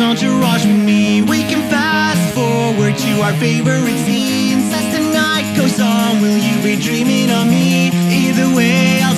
Why don't you with me? We can fast forward to our favorite scenes As the night goes on, will you be dreaming of me? Either way, I'll